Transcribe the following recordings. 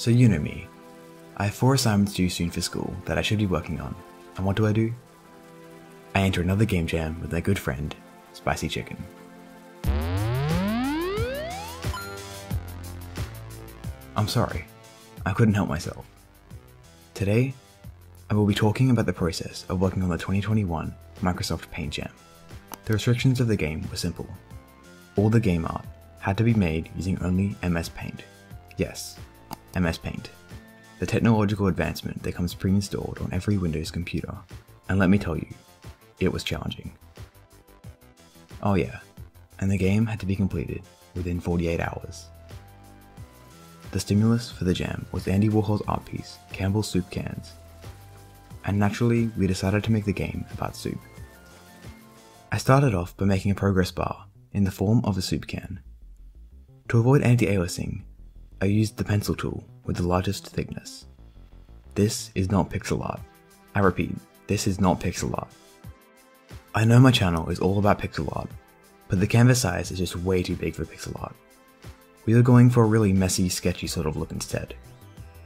So you know me. I have four assignments due soon for school that I should be working on, and what do I do? I enter another game jam with my good friend, Spicy Chicken. I'm sorry, I couldn't help myself. Today, I will be talking about the process of working on the 2021 Microsoft Paint Jam. The restrictions of the game were simple. All the game art had to be made using only MS Paint. Yes, MS Paint. The technological advancement that comes pre-installed on every Windows computer. And let me tell you, it was challenging. Oh yeah, and the game had to be completed within 48 hours. The stimulus for the jam was Andy Warhol's art piece, Campbell's Soup Cans. And naturally, we decided to make the game about soup. I started off by making a progress bar in the form of a soup can. To avoid anti-aliasing, I used the pencil tool with the largest thickness. This is not pixel art. I repeat, this is not pixel art. I know my channel is all about pixel art, but the canvas size is just way too big for pixel art. We are going for a really messy, sketchy sort of look instead.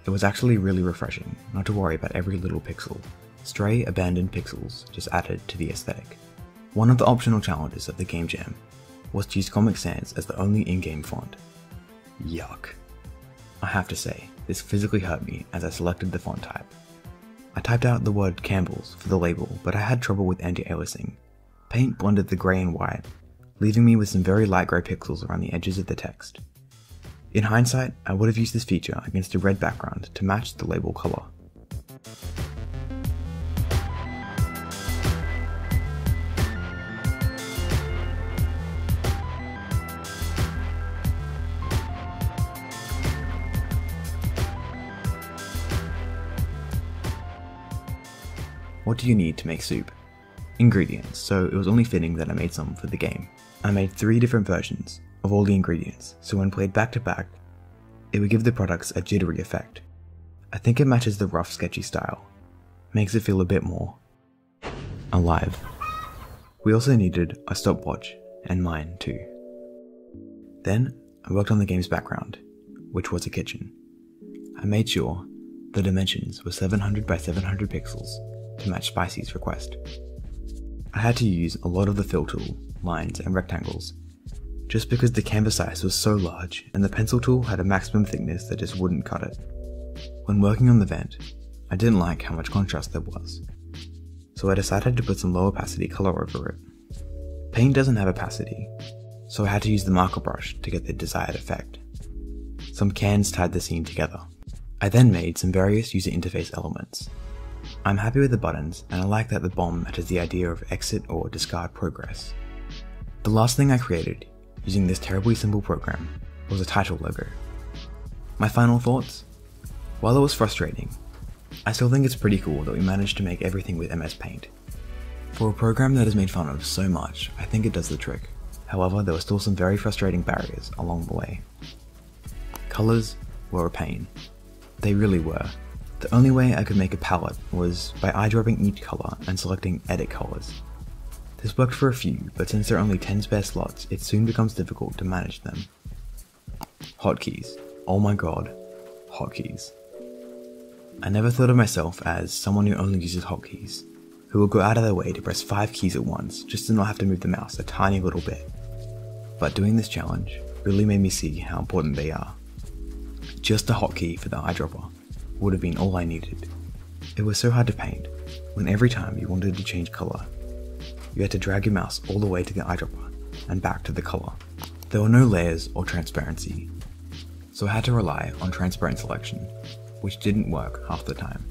It was actually really refreshing not to worry about every little pixel. Stray, abandoned pixels just added to the aesthetic. One of the optional challenges of the Game Jam was to use Comic Sans as the only in-game font. Yuck. I have to say, this physically hurt me as I selected the font type. I typed out the word Campbell's for the label, but I had trouble with anti-aliasing. Paint blended the grey and white, leaving me with some very light grey pixels around the edges of the text. In hindsight, I would have used this feature against a red background to match the label colour. What do you need to make soup? Ingredients, so it was only fitting that I made some for the game. I made three different versions of all the ingredients, so when played back to back, it would give the products a jittery effect. I think it matches the rough, sketchy style, makes it feel a bit more alive. We also needed a stopwatch, and mine too. Then I worked on the game's background, which was a kitchen. I made sure the dimensions were 700 by 700 pixels to match Spicy's request. I had to use a lot of the fill tool, lines, and rectangles, just because the canvas size was so large and the pencil tool had a maximum thickness that just wouldn't cut it. When working on the vent, I didn't like how much contrast there was, so I decided to put some low opacity color over it. Paint doesn't have opacity, so I had to use the marker brush to get the desired effect. Some cans tied the scene together. I then made some various user interface elements, I'm happy with the buttons, and I like that the bomb matches the idea of exit or discard progress. The last thing I created, using this terribly simple program, was a title logo. My final thoughts? While it was frustrating, I still think it's pretty cool that we managed to make everything with MS Paint. For a program that is made fun of so much, I think it does the trick. However, there were still some very frustrating barriers along the way. Colours were a pain. They really were, the only way I could make a palette was by eyedropping each colour and selecting edit colours. This worked for a few, but since there are only 10 spare slots, it soon becomes difficult to manage them. Hotkeys. Oh my god. Hotkeys. I never thought of myself as someone who only uses hotkeys, who will go out of their way to press 5 keys at once just to not have to move the mouse a tiny little bit. But doing this challenge really made me see how important they are. Just a hotkey for the eyedropper would have been all I needed. It was so hard to paint, when every time you wanted to change colour, you had to drag your mouse all the way to the eyedropper and back to the colour. There were no layers or transparency, so I had to rely on transparent selection, which didn't work half the time.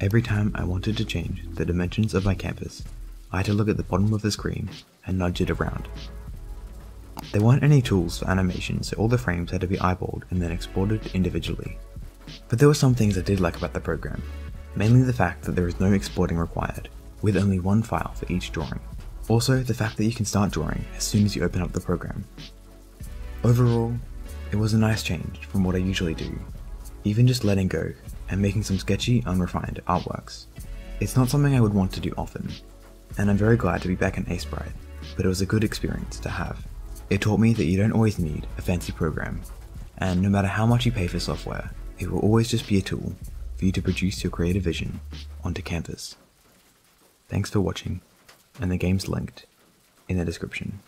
Every time I wanted to change the dimensions of my canvas, I had to look at the bottom of the screen and nudge it around. There weren't any tools for animation, so all the frames had to be eyeballed and then exported individually. But there were some things I did like about the program, mainly the fact that there is no exporting required, with only one file for each drawing. Also, the fact that you can start drawing as soon as you open up the program. Overall, it was a nice change from what I usually do, even just letting go and making some sketchy, unrefined artworks. It's not something I would want to do often, and I'm very glad to be back in Aseprite, but it was a good experience to have. It taught me that you don't always need a fancy program, and no matter how much you pay for software, It will always just be a tool for you to produce your creative vision onto canvas. Thanks for watching, and the game's linked in the description.